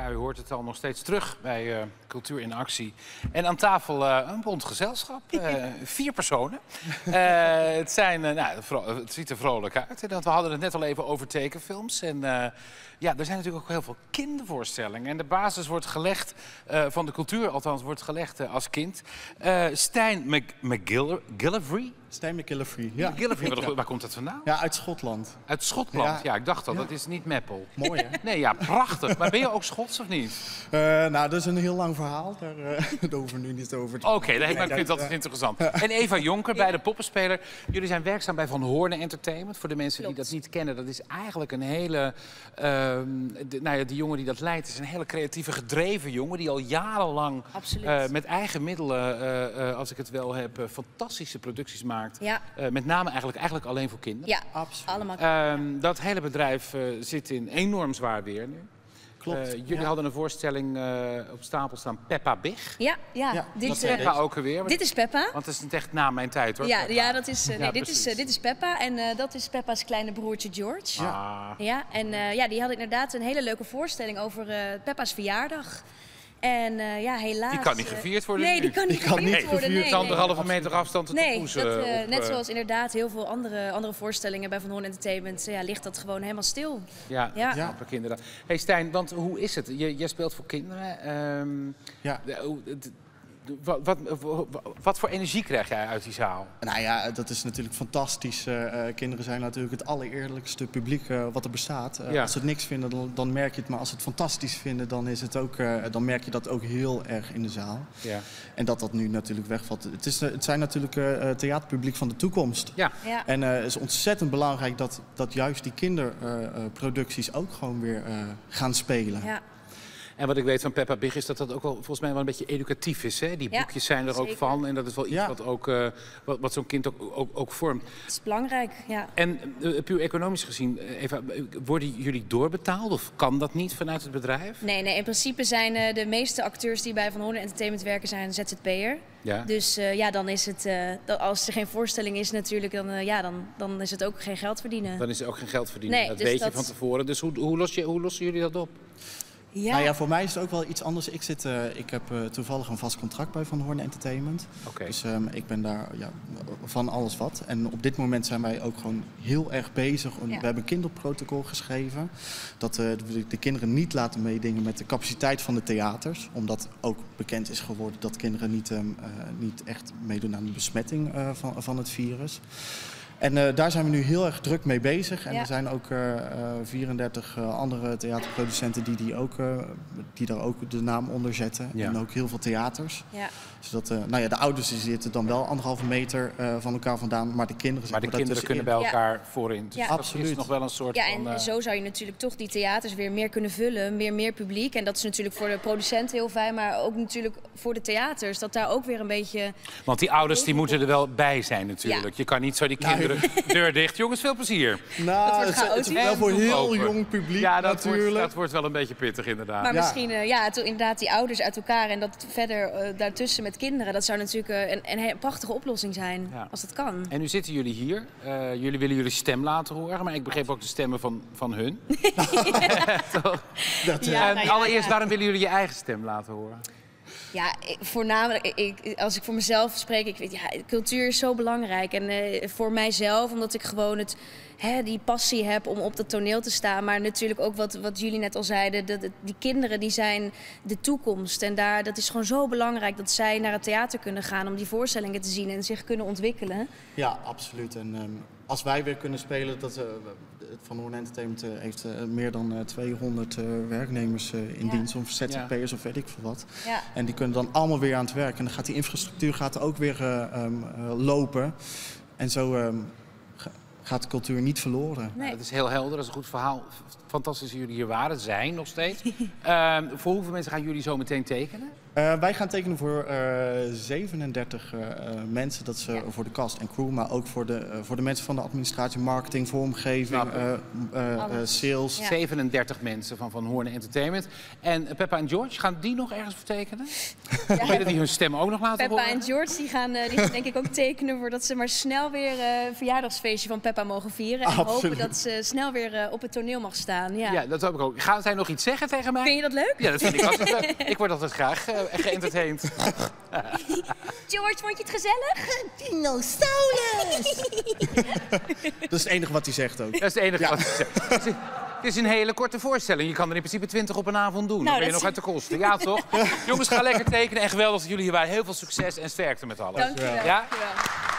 Ja, u hoort het al nog steeds terug bij uh, Cultuur in Actie. En aan tafel uh, een bond gezelschap. Uh, vier personen. het, zijn, nou, het ziet er vrolijk uit. En we hadden het net al even over tekenfilms. En ja, er zijn natuurlijk ook heel veel kindervoorstellingen. En de basis wordt gelegd, van de cultuur althans, wordt gelegd als kind. Stijn McGillivray Stijn McGillivray, ja. McGillivray, waar komt dat vandaan? Ja, uit Schotland. Uit Schotland? Ja, ik dacht al, dat is niet Meppel. Mooi, hè? Nee, ja, prachtig. Maar ben je ook Schots of niet? Uh, nou, dat is een heel lang verhaal. Daar, uh, hoeven we nu niet over te Oké, okay, nee, maar ik vind dat interessant. En Eva Jonker, bij de poppenspeler. Jullie zijn werkzaam bij Van Hoorn Entertainment. Voor de mensen die dat niet kennen, dat is eigenlijk een hele... Uh, de, nou ja, die jongen die dat leidt is een hele creatieve, gedreven jongen... die al jarenlang uh, met eigen middelen, als ik het wel heb, fantastische producties maakt ja. Uh, met name eigenlijk, eigenlijk alleen voor kinderen. Ja, absoluut. Allemaal. Uh, dat hele bedrijf uh, zit in enorm zwaar weer nu. Klopt. jullie ja. hadden een voorstelling op stapel staan, Peppa Big. Ja, ja. ja dit is Peppa ook alweer. Dit is Peppa. Want het is echt na mijn tijd hoor. Ja, ja, dat is, nee, dit, is, dit is Peppa en dat is Peppa's kleine broertje George. Ja. Ja, en ja, die had inderdaad een hele leuke voorstelling over Peppa's verjaardag. En uh, ja, helaas... Die kan niet gevierd worden Nee, die kan niet gevierd niet worden. Nee, anderhalve meter afstand te nee, poezen. Dat, uh, net zoals inderdaad heel veel andere, andere voorstellingen bij Van Hoorn Entertainment... Ja, ligt dat gewoon helemaal stil. Ja, ja. ja. voor kinderen. hey Stijn, want hoe is het? Je, jij speelt voor kinderen. Um, ja. De, de, wat, wat, wat, voor energie krijg jij uit die zaal? Nou ja, dat is natuurlijk fantastisch. Uh, kinderen zijn natuurlijk het allereerlijkste publiek uh, wat er bestaat. Uh, ja. Als ze het niks vinden, dan, dan, merk je het. Maar als ze het fantastisch vinden, dan, is het ook, dan merk je dat ook heel erg in de zaal. Ja. En dat dat nu natuurlijk wegvalt. Het, is, het zijn natuurlijk theaterpubliek van de toekomst. Ja. ja. En het is ontzettend belangrijk dat, dat juist die kinderproducties ook gewoon weer gaan spelen. Ja. En wat ik weet van Peppa Big is dat dat ook wel volgens mij wel een beetje educatief is. Hè? Die boekjes zijn er ook van. En dat is wel iets wat, ook, uh, wat, wat zo'n kind ook, ook, ook, vormt. Het is belangrijk, ja. En uh, puur economisch gezien, Eva, worden jullie doorbetaald? Of kan dat niet vanuit het bedrijf? Nee, nee in principe zijn uh, de meeste acteurs die bij Van Hoorn Entertainment werken zijn ZZP'er. Ja. Dus ja, dan is het, als er geen voorstelling is natuurlijk, dan, ja, dan, dan is het ook geen geld verdienen. Dan is er ook geen geld verdienen, nee, dat dus weet dat... je van tevoren. Dus hoe, hoe, los je, hoe lossen jullie dat op? Ja. Nou ja, voor mij is het ook wel iets anders. Ik, zit, uh, ik heb uh, toevallig een vast contract bij Van Hoorn Entertainment. Okay. Dus um, ik ben daar ja, van alles wat. En op dit moment zijn wij ook gewoon heel erg bezig. Ja. We hebben een kinderprotocol geschreven. Dat uh, we de kinderen niet laten meedingen met de capaciteit van de theaters. Omdat ook bekend is geworden dat kinderen niet, um, niet echt meedoen aan de besmetting van, van het virus. En uh, daar zijn we nu heel erg druk mee bezig. En ja. er zijn ook uh, uh, 34 andere theaterproducenten die, die, ook, die daar ook de naam onder zetten. Ja. En ook heel veel theaters. Ja. Zodat, nou ja, de ouders die zitten dan wel anderhalve meter van elkaar vandaan, maar de kinderen Maar de kinderen kunnen bij elkaar ja. voorin. Dus ja. dat Absoluut. is nog wel een soort ja, van... en zo zou je natuurlijk toch die theaters weer meer kunnen vullen. Meer, meer publiek. En dat is natuurlijk voor de producenten heel fijn, maar ook natuurlijk voor de theaters. Dat daar ook weer een beetje... Want die ouders die moeten er wel bij zijn natuurlijk. Je kan niet zo die kinderen... deur dicht. Jongens, veel plezier. Nou, het, het, is wel voor heel open. jong publiek ja, dat natuurlijk. Wordt, dat wordt wel een beetje pittig inderdaad. Maar ja. misschien, uh, ja, to, inderdaad die ouders uit elkaar en dat verder uh, daartussen met kinderen. Dat zou natuurlijk uh, een, een, prachtige oplossing zijn, ja. als dat kan. En nu zitten jullie hier. jullie willen jullie stem laten horen, maar ik begreep ook de stemmen van, van hun. dat, ja, en allereerst, waarom willen jullie je eigen stem laten horen? Ja, voornamelijk, ik, als ik voor mezelf spreek, ik weet, ja, cultuur is zo belangrijk. En uh, voor mijzelf, omdat ik gewoon het, hè, die passie heb om op dat toneel te staan. Maar natuurlijk ook wat, wat jullie net al zeiden, dat, die kinderen die zijn de toekomst. En daar, dat is gewoon zo belangrijk dat zij naar het theater kunnen gaan om die voorstellingen te zien en zich kunnen ontwikkelen. Ja, absoluut. En um, als wij weer kunnen spelen, dat, uh, Van Hoorn Entertainment uh, heeft uh, meer dan 200 werknemers in Ja. dienst, of ZZP'ers of weet ik veel wat. Ja. En die kunnen dan allemaal weer aan het werk. En dan gaat die infrastructuur gaat ook weer um, lopen. En zo um, gaat de cultuur niet verloren. Nee. Dat is heel helder, dat is een goed verhaal. Fantastisch dat jullie hier waren, zijn nog steeds. uh, voor hoeveel mensen gaan jullie zo meteen tekenen? Uh, wij gaan tekenen voor uh, 37 uh, mensen. Dat is ja. voor de cast en crew, maar ook voor de, voor de mensen van de administratie, marketing, vormgeving, sales. Ja. 37 mensen van Van Hoorn Entertainment. En Peppa en George, gaan die nog ergens voor tekenen? Ja. Of willen die hun stem ook nog laten Peppa horen? Peppa en George die gaan, die gaan denk ik ook tekenen voordat ze maar snel weer een verjaardagsfeestje van Peppa mogen vieren. En Absoluut. hopen dat ze snel weer op het toneel mag staan. Ja. ja, dat hoop ik ook. Gaan zij nog iets zeggen tegen mij? Vind je dat leuk? Ja, dat vind ik altijd leuk. Ik word altijd graag geëntertained. George, vond je het gezellig? Dinosaurus! dat is het enige wat hij zegt ook. Dat is het enige wat hij zegt. Het is een hele korte voorstelling. Je kan er in principe 20 op een avond doen. Nou, dan ben je nog uit de kosten. Ja, toch? Jongens, ga lekker tekenen. En geweldig dat jullie hier waren. Heel veel succes en sterkte met alles. Dank je wel. Ja? Dank je wel.